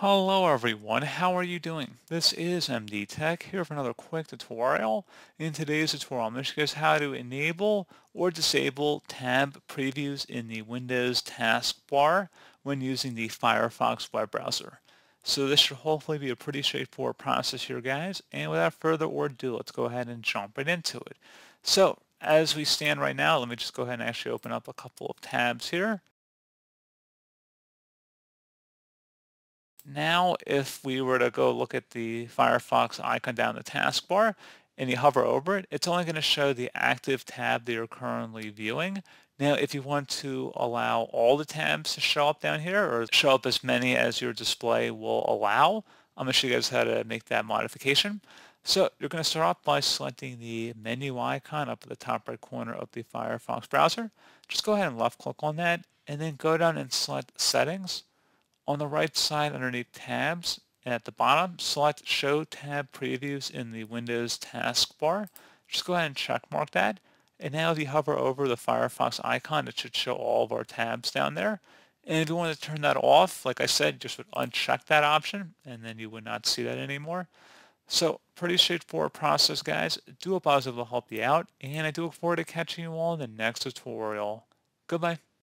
Hello everyone, how are you doing? This is MD Tech here for another quick tutorial. In today's tutorial, I'm going to show you how to enable or disable tab previews in the Windows taskbar when using the Firefox web browser. So this should hopefully be a pretty straightforward process here guys, and without further ado, let's go ahead and jump right into it. So as we stand right now, let me just go ahead and actually open up a couple of tabs here. Now, if we were to go look at the Firefox icon down the taskbar and you hover over it, it's only going to show the active tab that you're currently viewing. Now, if you want to allow all the tabs to show up down here or show up as many as your display will allow, I'm going to show you guys how to make that modification. So you're going to start off by selecting the menu icon up at the top right corner of the Firefox browser. Just go ahead and left click on that and then go down and select settings. On the right side underneath tabs at the bottom, select Show Tab Previews in the Windows taskbar. Just go ahead and check mark that. And now if you hover over the Firefox icon, it should show all of our tabs down there. And if you want to turn that off, like I said, just would uncheck that option and then you would not see that anymore. So pretty straightforward process, guys. Do a positive to help you out, and I do look forward to catching you all in the next tutorial. Goodbye.